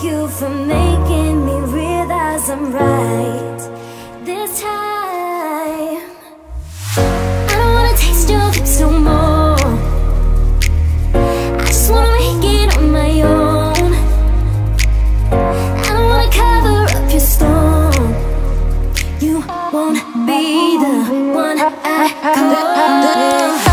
Thank you for making me realize I'm right this time. I don't wanna taste your lips no more. I just wanna make it on my own. I don't wanna cover up your storm. You won't be the one I call.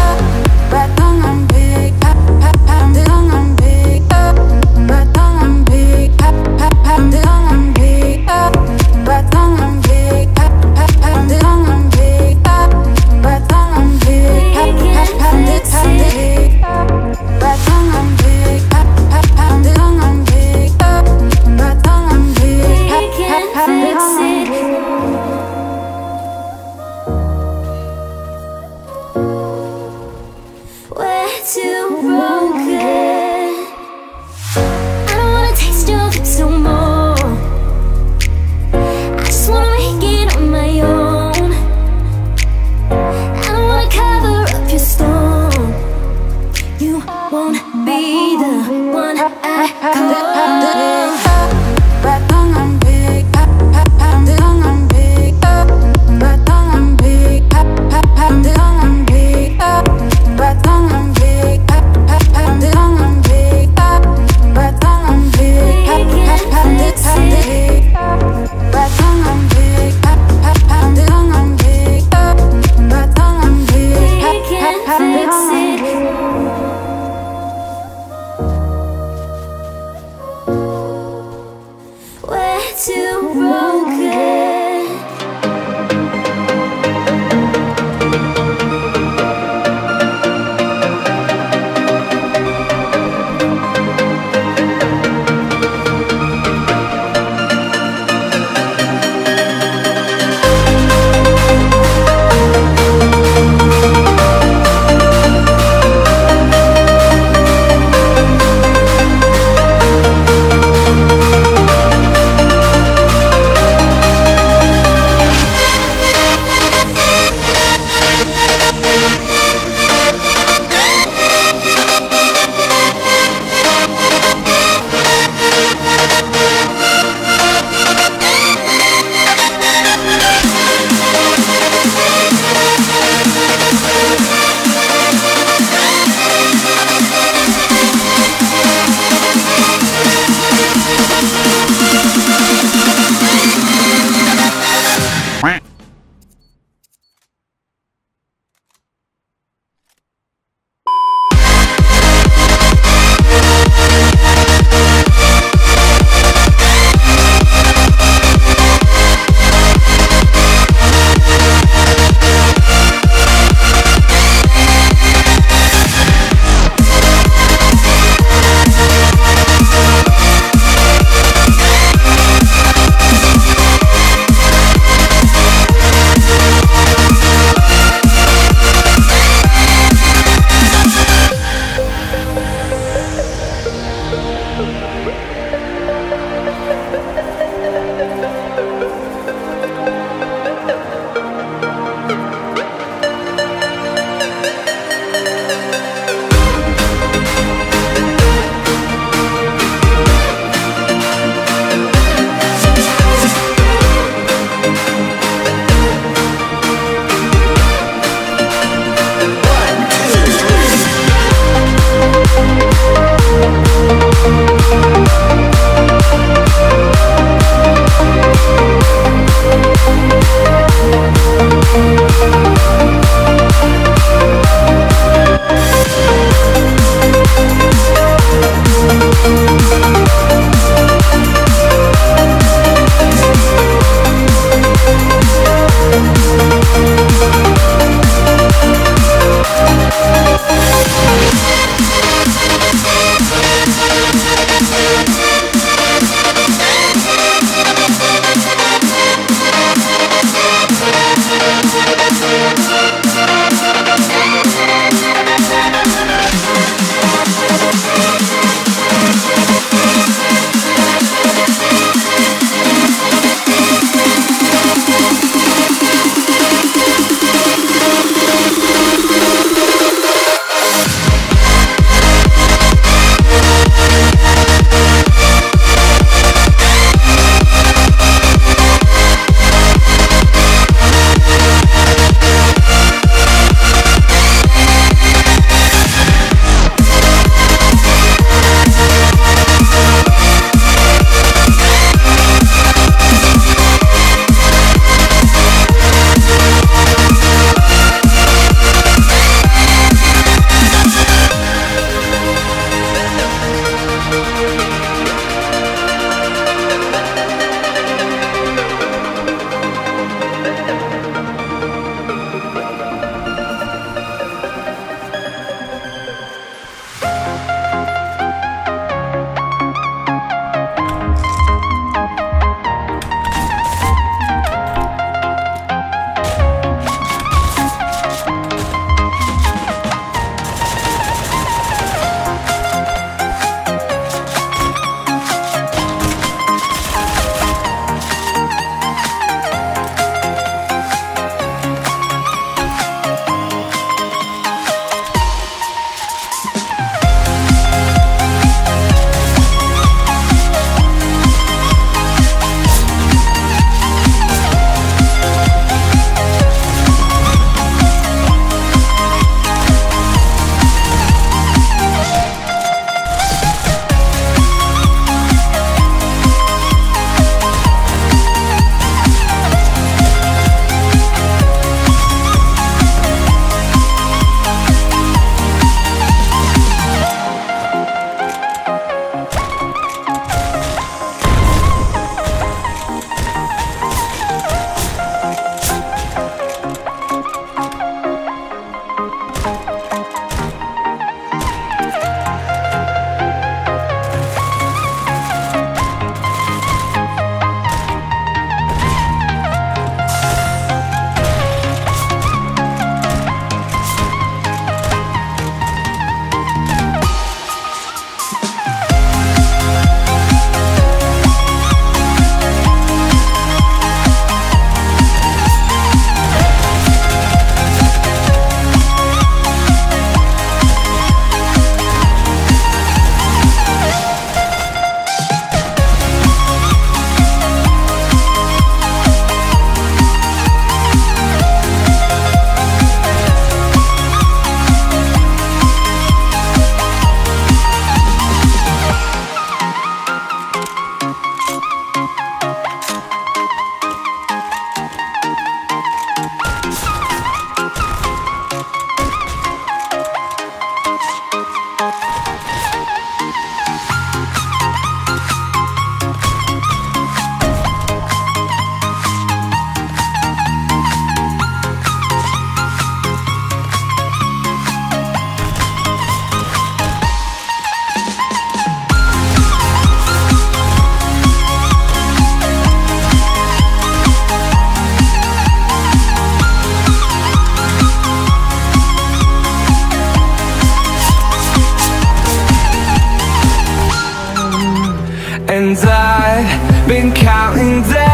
Been counting days